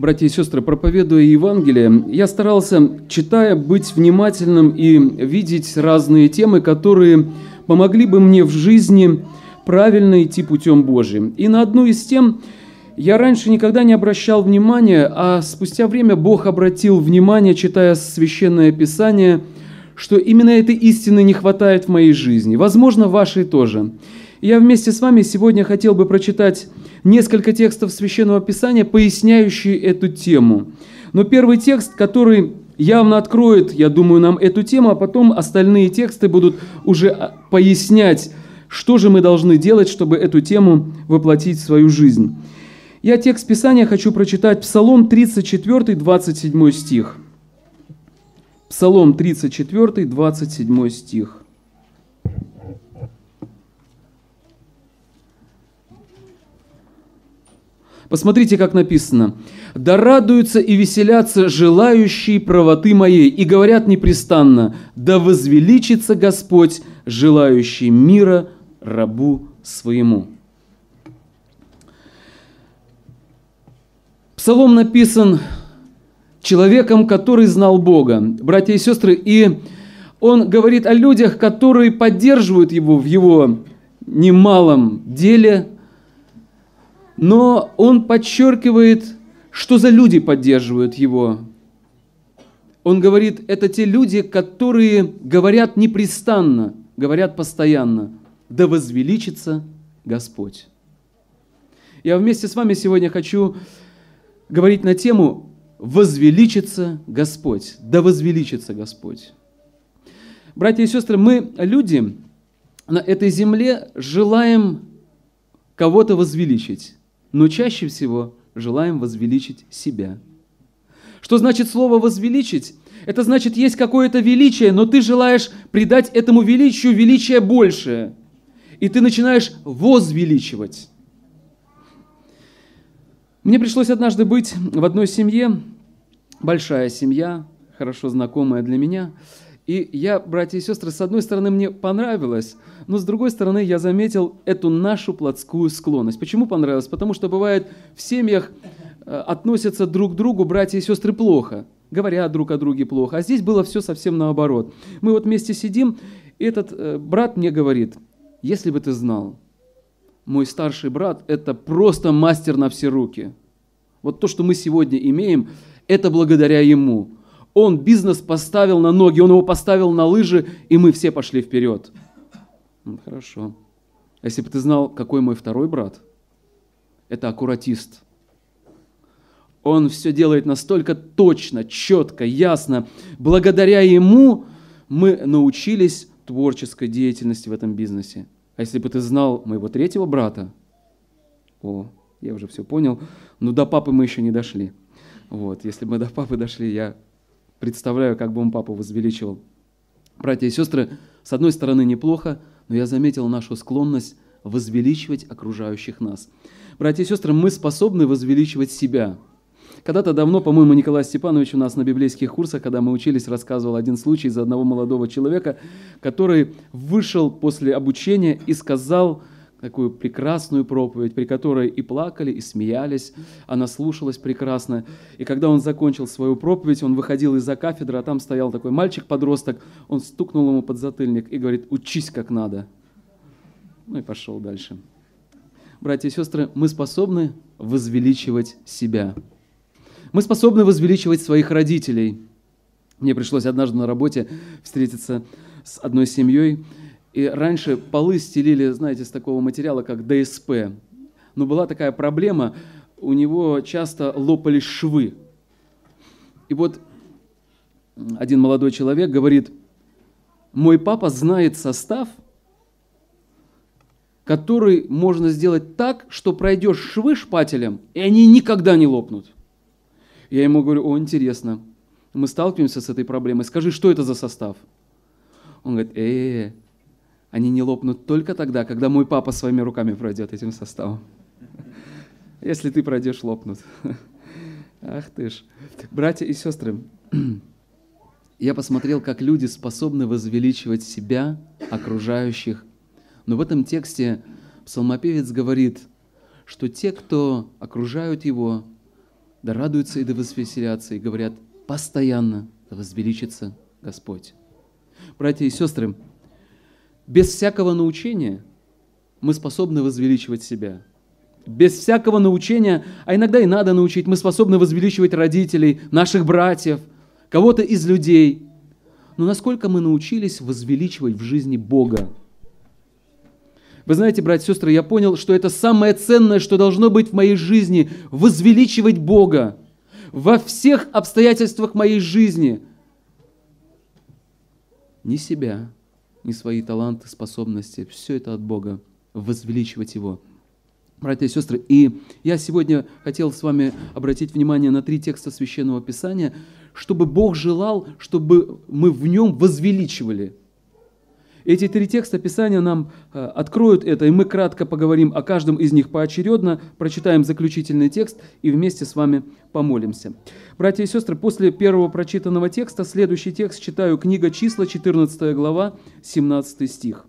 братья и сестры, проповедуя Евангелие, я старался, читая, быть внимательным и видеть разные темы, которые помогли бы мне в жизни правильно идти путем Божьим. И на одну из тем я раньше никогда не обращал внимания, а спустя время Бог обратил внимание, читая Священное Писание, что именно этой истины не хватает в моей жизни. Возможно, вашей тоже. Я вместе с вами сегодня хотел бы прочитать несколько текстов Священного Писания, поясняющие эту тему. Но первый текст, который явно откроет, я думаю, нам эту тему, а потом остальные тексты будут уже а, пояснять, что же мы должны делать, чтобы эту тему воплотить в свою жизнь. Я текст Писания хочу прочитать Псалом 34, 27 стих. Псалом 34, 27 стих. Посмотрите, как написано. «Да радуются и веселятся желающие правоты моей, и говорят непрестанно, да возвеличится Господь, желающий мира рабу своему». Псалом написан человеком, который знал Бога, братья и сестры, и он говорит о людях, которые поддерживают его в его немалом деле – но он подчеркивает, что за люди поддерживают его. Он говорит, это те люди, которые говорят непрестанно, говорят постоянно, да возвеличится Господь. Я вместе с вами сегодня хочу говорить на тему «Возвеличится Господь», да возвеличится Господь. Братья и сестры, мы, люди, на этой земле желаем кого-то возвеличить но чаще всего желаем возвеличить себя. Что значит слово «возвеличить»? Это значит, есть какое-то величие, но ты желаешь придать этому величию величие большее. И ты начинаешь возвеличивать. Мне пришлось однажды быть в одной семье, большая семья, хорошо знакомая для меня – и я, братья и сестры, с одной стороны, мне понравилось, но с другой стороны, я заметил эту нашу плотскую склонность. Почему понравилось? Потому что бывает в семьях э, относятся друг к другу братья и сестры плохо, говорят друг о друге плохо. А здесь было все совсем наоборот. Мы вот вместе сидим, и этот э, брат мне говорит, если бы ты знал, мой старший брат – это просто мастер на все руки. Вот то, что мы сегодня имеем, это благодаря ему. Он бизнес поставил на ноги, он его поставил на лыжи, и мы все пошли вперед. Ну, хорошо. А если бы ты знал, какой мой второй брат? Это аккуратист. Он все делает настолько точно, четко, ясно. Благодаря ему мы научились творческой деятельности в этом бизнесе. А если бы ты знал моего третьего брата, о, я уже все понял, но до папы мы еще не дошли. Вот, если бы мы до папы дошли, я представляю, как бы он папу возвеличивал. Братья и сестры, с одной стороны неплохо, но я заметил нашу склонность возвеличивать окружающих нас. Братья и сестры, мы способны возвеличивать себя. Когда-то давно, по-моему, Николай Степанович у нас на библейских курсах, когда мы учились, рассказывал один случай из одного молодого человека, который вышел после обучения и сказал такую прекрасную проповедь, при которой и плакали, и смеялись, она слушалась прекрасно. И когда он закончил свою проповедь, он выходил из-за кафедры, а там стоял такой мальчик-подросток, он стукнул ему под затыльник и говорит, учись как надо. Ну и пошел дальше. Братья и сестры, мы способны возвеличивать себя. Мы способны возвеличивать своих родителей. Мне пришлось однажды на работе встретиться с одной семьей, и раньше полы стелили, знаете, с такого материала, как ДСП. Но была такая проблема, у него часто лопались швы. И вот один молодой человек говорит, мой папа знает состав, который можно сделать так, что пройдешь швы шпателем, и они никогда не лопнут. Я ему говорю, о, интересно, мы сталкиваемся с этой проблемой, скажи, что это за состав? Он говорит, э, они не лопнут только тогда, когда мой папа своими руками пройдет этим составом. Если ты пройдешь, лопнут. Ах ты ж. Братья и сестры, я посмотрел, как люди способны возвеличивать себя, окружающих. Но в этом тексте псалмопевец говорит, что те, кто окружают его, да радуются и да возвеселятся, и говорят постоянно, да возвеличится Господь. Братья и сестры, без всякого научения мы способны возвеличивать себя. Без всякого научения, а иногда и надо научить, мы способны возвеличивать родителей, наших братьев, кого-то из людей. Но насколько мы научились возвеличивать в жизни Бога? Вы знаете, братья и сестры, я понял, что это самое ценное, что должно быть в моей жизни – возвеличивать Бога во всех обстоятельствах моей жизни. Не себя, не свои таланты, способности, все это от Бога, возвеличивать Его. Братья и сестры, и я сегодня хотел с вами обратить внимание на три текста Священного Писания, чтобы Бог желал, чтобы мы в нем возвеличивали – эти три текста Писания нам э, откроют это, и мы кратко поговорим о каждом из них поочередно, прочитаем заключительный текст и вместе с вами помолимся. Братья и сестры, после первого прочитанного текста следующий текст читаю книга числа, 14 глава, 17 стих.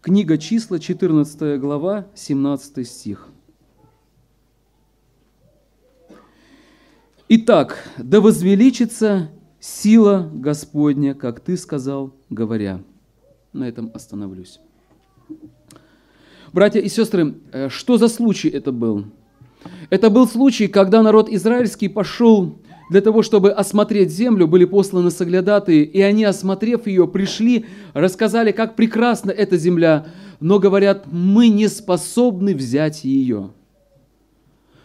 Книга числа, 14 глава, 17 стих. Итак, да возвеличится сила Господня, как ты сказал, говоря. На этом остановлюсь. Братья и сестры, э, что за случай это был? Это был случай, когда народ израильский пошел для того, чтобы осмотреть землю, были посланы соглядатые, и они, осмотрев ее, пришли, рассказали, как прекрасна эта земля, но говорят, мы не способны взять ее.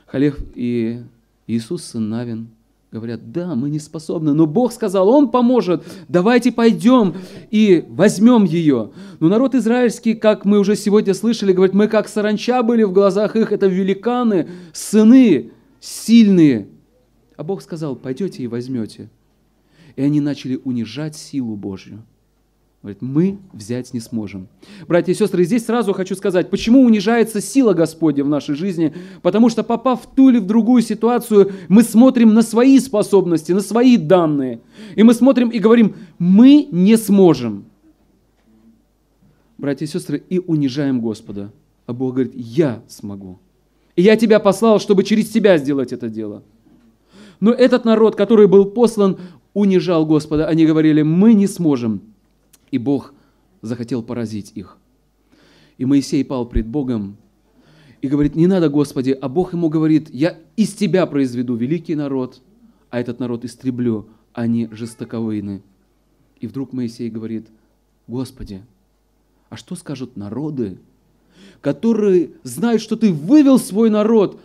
Халев и Иисус, сын Навин, говорят, да, мы не способны, но Бог сказал, Он поможет, давайте пойдем и возьмем ее. Но народ израильский, как мы уже сегодня слышали, говорит, мы как саранча были в глазах их, это великаны, сыны сильные. А Бог сказал, пойдете и возьмете. И они начали унижать силу Божью. Говорит, мы взять не сможем. Братья и сестры, здесь сразу хочу сказать, почему унижается сила Господня в нашей жизни. Потому что, попав в ту или в другую ситуацию, мы смотрим на свои способности, на свои данные. И мы смотрим и говорим, мы не сможем. Братья и сестры, и унижаем Господа. А Бог говорит, я смогу. И я тебя послал, чтобы через тебя сделать это дело. Но этот народ, который был послан, унижал Господа. Они говорили, мы не сможем и Бог захотел поразить их. И Моисей пал пред Богом и говорит, не надо, Господи, а Бог ему говорит, я из тебя произведу великий народ, а этот народ истреблю, они жестоковыйны. И вдруг Моисей говорит, Господи, а что скажут народы, которые знают, что Ты вывел свой народ?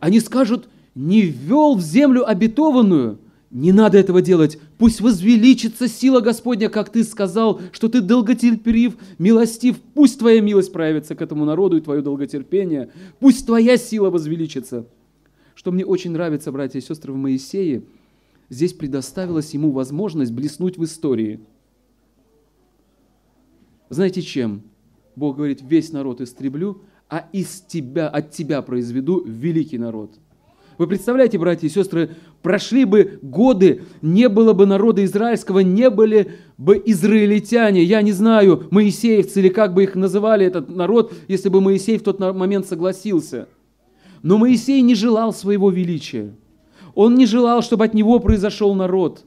Они скажут, не ввел в землю обетованную – не надо этого делать. Пусть возвеличится сила Господня, как ты сказал, что ты долготерпелив, милостив. Пусть твоя милость проявится к этому народу и твое долготерпение. Пусть твоя сила возвеличится. Что мне очень нравится, братья и сестры, в Моисее, здесь предоставилась ему возможность блеснуть в истории. Знаете чем? Бог говорит, весь народ истреблю, а из тебя, от тебя произведу великий народ – вы представляете, братья и сестры, прошли бы годы, не было бы народа израильского, не были бы израильтяне, я не знаю, моисеевцы или как бы их называли этот народ, если бы Моисей в тот момент согласился. Но Моисей не желал своего величия. Он не желал, чтобы от него произошел народ.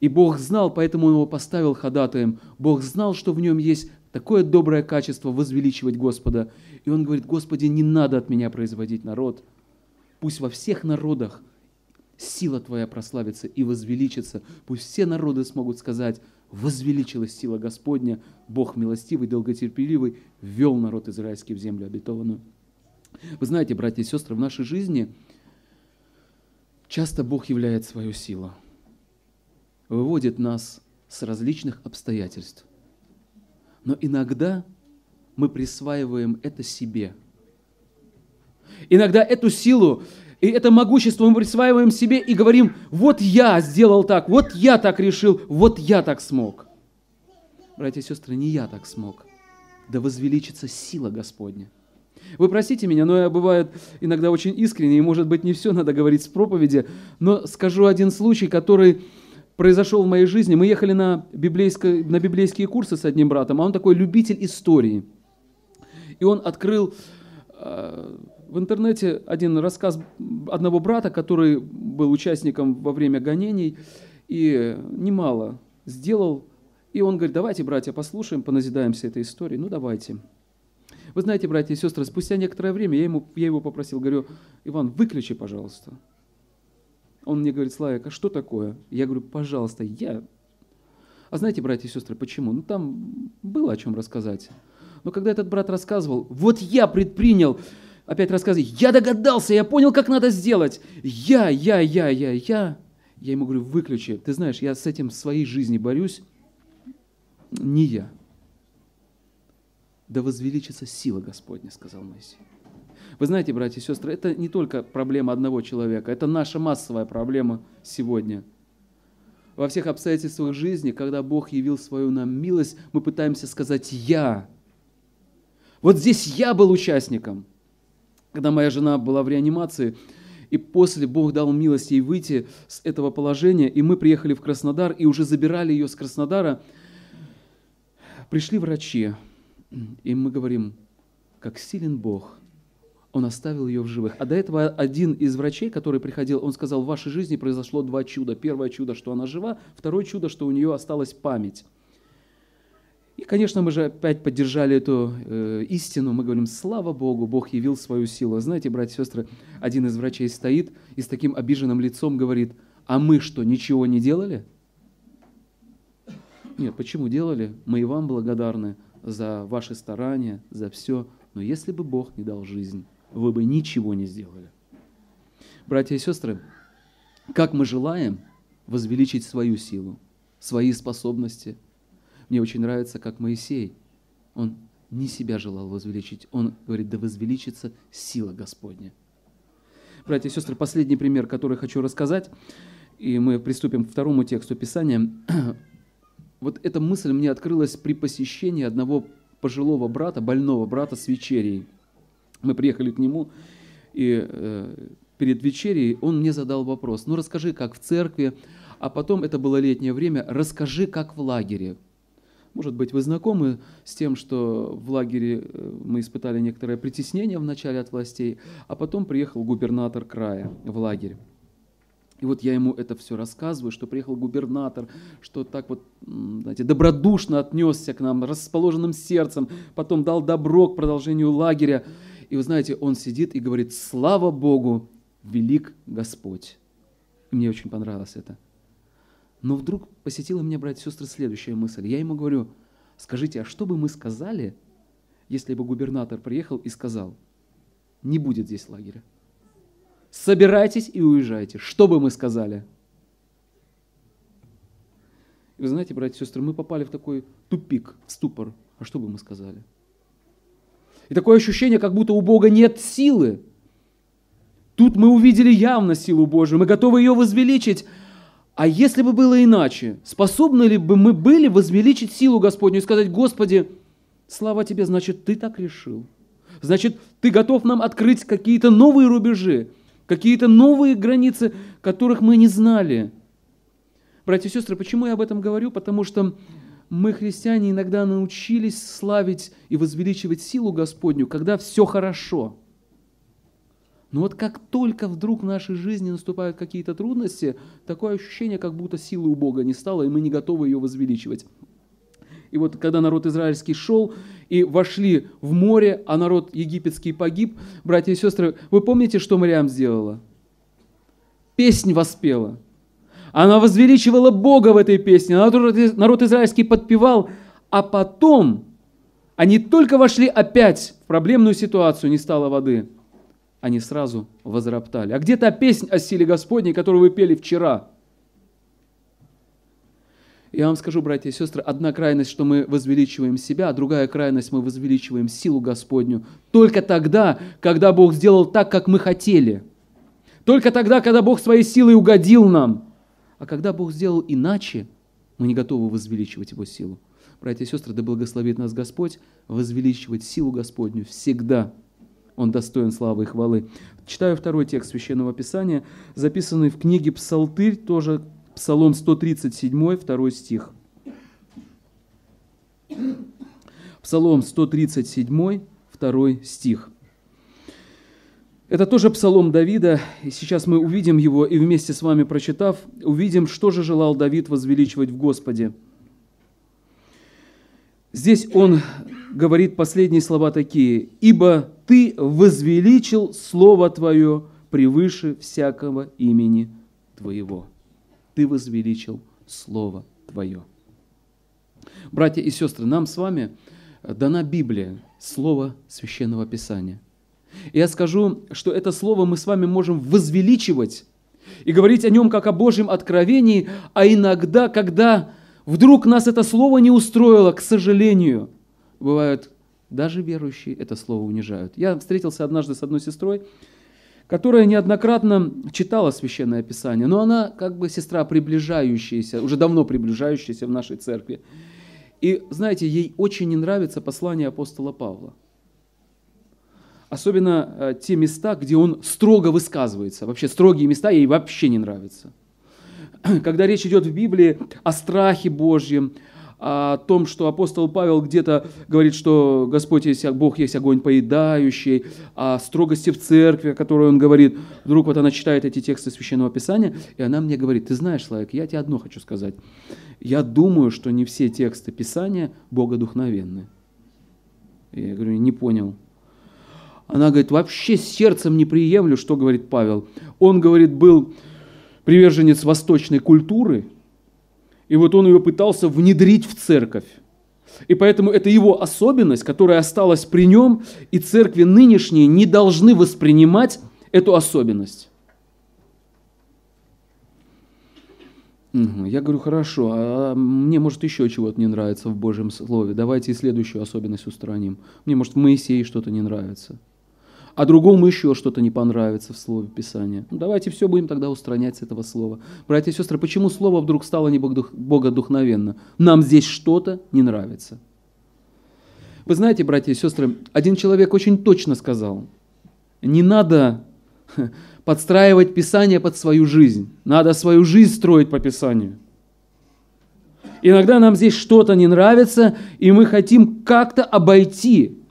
И Бог знал, поэтому он его поставил ходатаем. Бог знал, что в нем есть такое доброе качество возвеличивать Господа. И он говорит, Господи, не надо от меня производить народ – Пусть во всех народах сила Твоя прославится и возвеличится. Пусть все народы смогут сказать, возвеличилась сила Господня, Бог милостивый, долготерпеливый, ввел народ израильский в землю обетованную. Вы знаете, братья и сестры, в нашей жизни часто Бог являет свою силу, выводит нас с различных обстоятельств. Но иногда мы присваиваем это себе – Иногда эту силу и это могущество мы присваиваем себе и говорим, вот я сделал так, вот я так решил, вот я так смог. Братья и сестры, не я так смог. Да возвеличится сила Господня. Вы простите меня, но я бываю иногда очень искренне, и может быть не все надо говорить с проповеди, но скажу один случай, который произошел в моей жизни. Мы ехали на, на библейские курсы с одним братом, а он такой любитель истории. И он открыл в интернете один рассказ одного брата, который был участником во время гонений и немало сделал. И он говорит, давайте, братья, послушаем, поназидаемся этой истории. Ну, давайте. Вы знаете, братья и сестры, спустя некоторое время я, ему, я его попросил, говорю, Иван, выключи, пожалуйста. Он мне говорит, Славик, а что такое? Я говорю, пожалуйста, я... А знаете, братья и сестры, почему? Ну, там было о чем рассказать. Но когда этот брат рассказывал, вот я предпринял, опять рассказывай, я догадался, я понял, как надо сделать. Я, я, я, я, я. Я ему говорю, выключи. Ты знаешь, я с этим в своей жизни борюсь. Не я. Да возвеличится сила Господня, сказал Моисей. Вы знаете, братья и сестры, это не только проблема одного человека, это наша массовая проблема сегодня. Во всех обстоятельствах жизни, когда Бог явил свою нам милость, мы пытаемся сказать «Я». Вот здесь я был участником. Когда моя жена была в реанимации, и после Бог дал милость ей выйти с этого положения, и мы приехали в Краснодар, и уже забирали ее с Краснодара, пришли врачи, и мы говорим, как силен Бог, Он оставил ее в живых. А до этого один из врачей, который приходил, он сказал, в вашей жизни произошло два чуда. Первое чудо, что она жива, второе чудо, что у нее осталась память. И, конечно, мы же опять поддержали эту э, истину. Мы говорим, слава Богу, Бог явил свою силу. Знаете, братья и сестры, один из врачей стоит и с таким обиженным лицом говорит, а мы что, ничего не делали? Нет, почему делали? Мы и вам благодарны за ваши старания, за все. Но если бы Бог не дал жизнь, вы бы ничего не сделали. Братья и сестры, как мы желаем возвеличить свою силу, свои способности. Мне очень нравится, как Моисей, он не себя желал возвеличить, он говорит, да возвеличится сила Господня. Братья и сестры, последний пример, который хочу рассказать, и мы приступим к второму тексту Писания. Вот эта мысль мне открылась при посещении одного пожилого брата, больного брата с вечерей. Мы приехали к нему, и э, перед вечерей он мне задал вопрос, ну расскажи, как в церкви, а потом, это было летнее время, расскажи, как в лагере. Может быть, вы знакомы с тем, что в лагере э, мы испытали некоторое притеснение вначале от властей, а потом приехал губернатор края в лагерь. И вот я ему это все рассказываю, что приехал губернатор, что так вот, знаете, добродушно отнесся к нам, расположенным сердцем, потом дал добро к продолжению лагеря. И вы знаете, он сидит и говорит, слава Богу, велик Господь. И мне очень понравилось это. Но вдруг посетила меня, братья и сестры, следующая мысль. Я ему говорю, скажите, а что бы мы сказали, если бы губернатор приехал и сказал, не будет здесь лагеря? собирайтесь и уезжайте. Что бы мы сказали? И вы знаете, братья и сестры, мы попали в такой тупик, в ступор. А что бы мы сказали? И такое ощущение, как будто у Бога нет силы. Тут мы увидели явно силу Божию, мы готовы ее возвеличить. А если бы было иначе, способны ли бы мы были возвеличить силу Господню и сказать, Господи, слава Тебе, значит, Ты так решил. Значит, Ты готов нам открыть какие-то новые рубежи какие-то новые границы, которых мы не знали. Братья и сестры, почему я об этом говорю? Потому что мы, христиане, иногда научились славить и возвеличивать силу Господню, когда все хорошо. Но вот как только вдруг в нашей жизни наступают какие-то трудности, такое ощущение, как будто силы у Бога не стало, и мы не готовы ее возвеличивать. И вот когда народ израильский шел и вошли в море, а народ египетский погиб, братья и сестры, вы помните, что Мариам сделала? Песнь воспела. Она возвеличивала Бога в этой песне. Народ, народ израильский подпевал, а потом они только вошли опять в проблемную ситуацию, не стало воды. Они сразу возроптали. А где та песнь о силе Господней, которую вы пели вчера? Я вам скажу, братья и сестры, одна крайность, что мы возвеличиваем себя, а другая крайность, мы возвеличиваем силу Господню. Только тогда, когда Бог сделал так, как мы хотели. Только тогда, когда Бог своей силой угодил нам. А когда Бог сделал иначе, мы не готовы возвеличивать Его силу. Братья и сестры, да благословит нас Господь возвеличивать силу Господню всегда. Он достоин славы и хвалы. Читаю второй текст Священного Писания, записанный в книге Псалтырь, тоже Псалом 137, второй стих. Псалом 137, второй стих. Это тоже псалом Давида, и сейчас мы увидим его, и вместе с вами прочитав, увидим, что же желал Давид возвеличивать в Господе. Здесь он говорит последние слова такие. «Ибо ты возвеличил Слово Твое превыше всякого имени Твоего». Ты возвеличил Слово Твое. Братья и сестры, нам с вами дана Библия, Слово Священного Писания – и я скажу, что это слово мы с вами можем возвеличивать и говорить о нем как о Божьем откровении, а иногда, когда вдруг нас это слово не устроило, к сожалению, бывают даже верующие это слово унижают. Я встретился однажды с одной сестрой, которая неоднократно читала Священное Писание, но она как бы сестра приближающаяся, уже давно приближающаяся в нашей церкви. И знаете, ей очень не нравится послание апостола Павла особенно э, те места, где он строго высказывается. Вообще строгие места ей вообще не нравятся. Когда речь идет в Библии о страхе Божьем, о том, что апостол Павел где-то говорит, что Господь есть, Бог есть огонь поедающий, о строгости в церкви, о которой он говорит. Вдруг вот она читает эти тексты Священного Писания, и она мне говорит, ты знаешь, Славик, я тебе одно хочу сказать. Я думаю, что не все тексты Писания богодухновенны. Я говорю, не понял. Она говорит, вообще сердцем не приемлю, что говорит Павел. Он, говорит, был приверженец восточной культуры, и вот он ее пытался внедрить в церковь. И поэтому это его особенность, которая осталась при нем, и церкви нынешние не должны воспринимать эту особенность. Я говорю, хорошо, а мне, может, еще чего-то не нравится в Божьем Слове. Давайте и следующую особенность устраним. Мне, может, в Моисее что-то не нравится а другому еще что-то не понравится в Слове Писания. Ну, давайте все будем тогда устранять с этого слова. Братья и сестры, почему Слово вдруг стало не богодухновенно? Нам здесь что-то не нравится. Вы знаете, братья и сестры, один человек очень точно сказал, не надо подстраивать Писание под свою жизнь. Надо свою жизнь строить по Писанию. Иногда нам здесь что-то не нравится, и мы хотим как-то обойти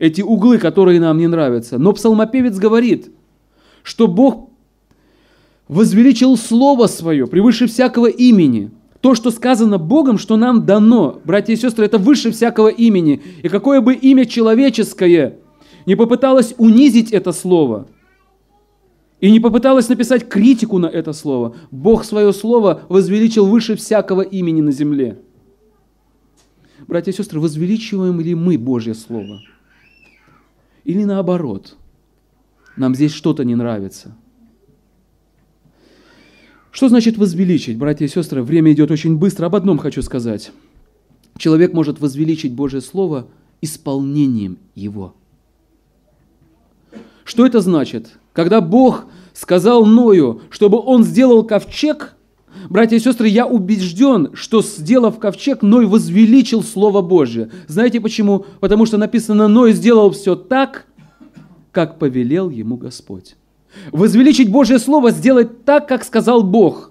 эти углы, которые нам не нравятся. Но псалмопевец говорит, что Бог возвеличил Слово Свое превыше всякого имени. То, что сказано Богом, что нам дано, братья и сестры, это выше всякого имени. И какое бы имя человеческое не попыталось унизить это Слово, и не попыталось написать критику на это Слово, Бог свое Слово возвеличил выше всякого имени на земле. Братья и сестры, возвеличиваем ли мы Божье Слово? Или наоборот, нам здесь что-то не нравится. Что значит возвеличить, братья и сестры? Время идет очень быстро. Об одном хочу сказать. Человек может возвеличить Божье Слово исполнением его. Что это значит? Когда Бог сказал Ною, чтобы он сделал ковчег, Братья и сестры, я убежден, что, сделав ковчег, Ной возвеличил Слово Божье. Знаете почему? Потому что написано, Ной сделал все так, как повелел ему Господь. Возвеличить Божье Слово, сделать так, как сказал Бог.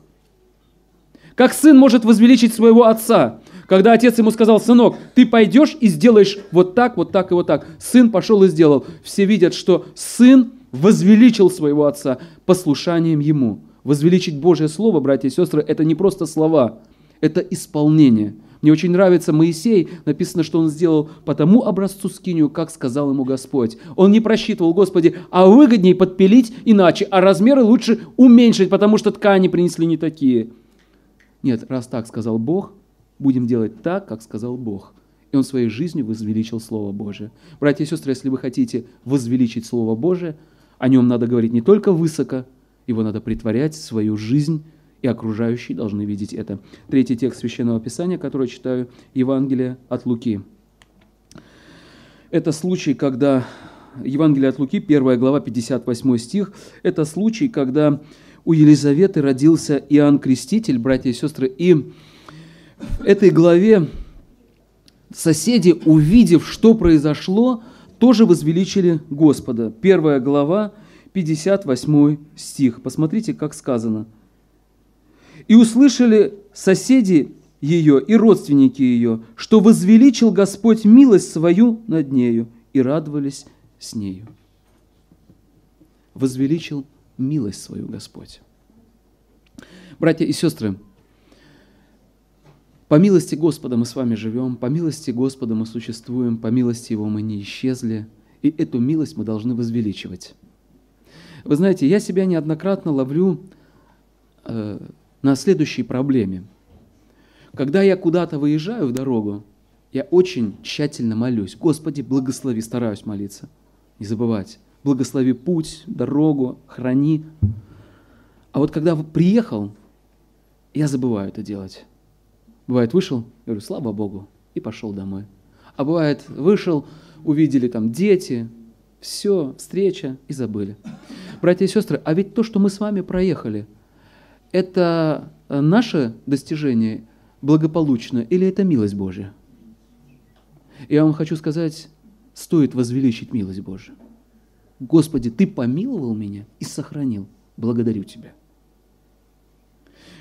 Как сын может возвеличить своего отца, когда отец ему сказал, сынок, ты пойдешь и сделаешь вот так, вот так и вот так. Сын пошел и сделал. Все видят, что сын возвеличил своего отца послушанием ему. Возвеличить Божье Слово, братья и сестры, это не просто слова, это исполнение. Мне очень нравится Моисей, написано, что он сделал по тому образцу скинию, как сказал ему Господь. Он не просчитывал, Господи, а выгоднее подпилить иначе, а размеры лучше уменьшить, потому что ткани принесли не такие. Нет, раз так сказал Бог, будем делать так, как сказал Бог. И он своей жизнью возвеличил Слово Божие. Братья и сестры, если вы хотите возвеличить Слово Божие, о нем надо говорить не только высоко, его надо притворять в свою жизнь, и окружающие должны видеть это. Третий текст Священного Писания, который читаю, Евангелие от Луки. Это случай, когда Евангелие от Луки, 1 глава, 58 стих, это случай, когда у Елизаветы родился Иоанн Креститель, братья и сестры, и в этой главе соседи, увидев, что произошло, тоже возвеличили Господа. Первая глава, 58 стих. Посмотрите, как сказано. «И услышали соседи ее и родственники ее, что возвеличил Господь милость свою над нею, и радовались с нею». возвеличил милость свою Господь. Братья и сестры, по милости Господа мы с вами живем, по милости Господа мы существуем, по милости Его мы не исчезли, и эту милость мы должны возвеличивать. Вы знаете, я себя неоднократно ловлю э, на следующей проблеме. Когда я куда-то выезжаю в дорогу, я очень тщательно молюсь. Господи, благослови, стараюсь молиться, не забывать. Благослови путь, дорогу, храни. А вот когда приехал, я забываю это делать. Бывает, вышел, говорю, слава Богу, и пошел домой. А бывает, вышел, увидели там дети, все, встреча, и забыли. Братья и сестры, а ведь то, что мы с вами проехали, это наше достижение благополучно или это милость Божья? Я вам хочу сказать, стоит возвеличить милость Божию. Господи, Ты помиловал меня и сохранил. Благодарю Тебя.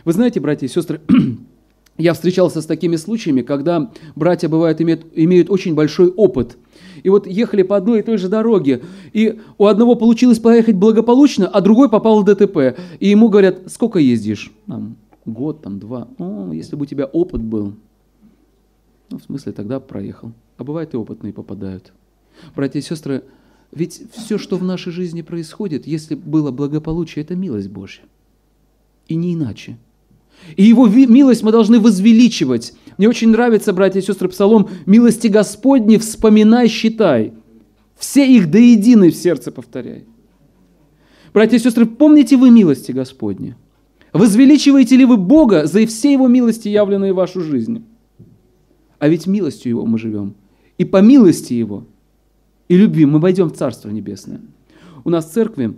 Вы знаете, братья и сестры, я встречался с такими случаями, когда братья, бывают, имеют, имеют очень большой опыт. И вот ехали по одной и той же дороге, и у одного получилось поехать благополучно, а другой попал в ДТП. И ему говорят, сколько ездишь? Там, год, там, два. О, если бы у тебя опыт был. Ну, в смысле, тогда проехал. А бывает и опытные попадают. Братья и сестры, ведь все, что в нашей жизни происходит, если было благополучие, это милость Божья. И не иначе. И Его милость мы должны возвеличивать. Мне очень нравится, братья и сестры, псалом «Милости Господни вспоминай, считай». Все их до единой в сердце повторяй. Братья и сестры, помните вы милости Господни? Возвеличиваете ли вы Бога за все Его милости, явленные в вашу жизнь? А ведь милостью Его мы живем. И по милости Его и любви мы войдем в Царство Небесное. У нас в церкви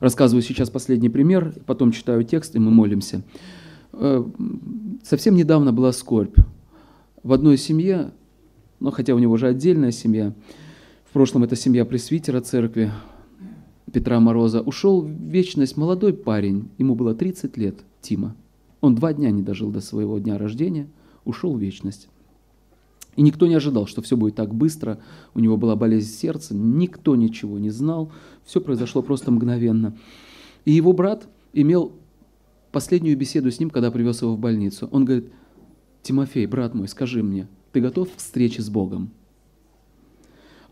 Рассказываю сейчас последний пример, потом читаю текст, и мы молимся. Совсем недавно была скорбь. В одной семье, но хотя у него уже отдельная семья, в прошлом это семья пресвитера церкви Петра Мороза, ушел в вечность молодой парень, ему было 30 лет, Тима. Он два дня не дожил до своего дня рождения, ушел в вечность. И никто не ожидал, что все будет так быстро. У него была болезнь сердца, никто ничего не знал. Все произошло просто мгновенно. И его брат имел последнюю беседу с ним, когда привез его в больницу. Он говорит, Тимофей, брат мой, скажи мне, ты готов к встрече с Богом?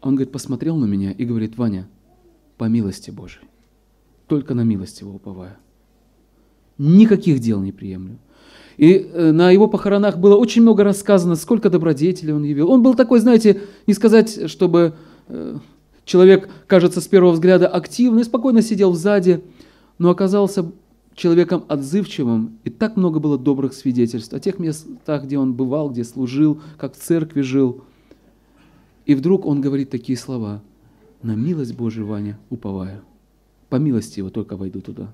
Он, говорит, посмотрел на меня и говорит, Ваня, по милости Божией, только на милость его уповаю. Никаких дел не приемлю. И э, на его похоронах было очень много рассказано, сколько добродетелей он явил. Он был такой, знаете, не сказать, чтобы э, человек, кажется, с первого взгляда активный, спокойно сидел сзади, но оказался человеком отзывчивым, и так много было добрых свидетельств о тех местах, где он бывал, где служил, как в церкви жил. И вдруг он говорит такие слова, «На милость Божию, Ваня, уповаю, по милости его только войду туда».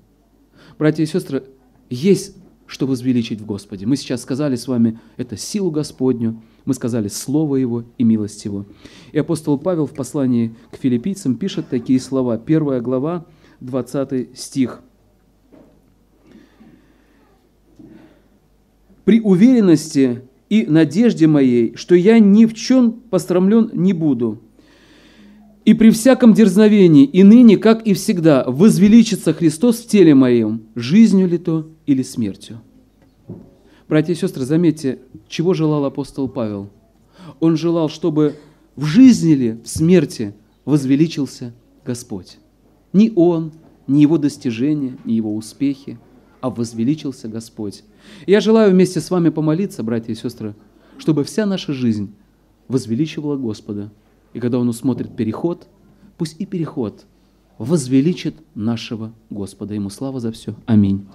Братья и сестры, есть что возвеличить в Господе. Мы сейчас сказали с вами, это силу Господню, мы сказали Слово Его и милость Его. И апостол Павел в послании к филиппийцам пишет такие слова, первая глава, 20 стих. «При уверенности и надежде моей, что я ни в чем пострамлен не буду, и при всяком дерзновении, и ныне, как и всегда, возвеличится Христос в теле моем, жизнью ли то или смертью. Братья и сестры, заметьте, чего желал апостол Павел? Он желал, чтобы в жизни ли, в смерти возвеличился Господь. Ни он, ни его достижения, ни его успехи, а возвеличился Господь. Я желаю вместе с вами помолиться, братья и сестры, чтобы вся наша жизнь возвеличивала Господа – и когда Он усмотрит переход, пусть и переход возвеличит нашего Господа. Ему слава за все. Аминь.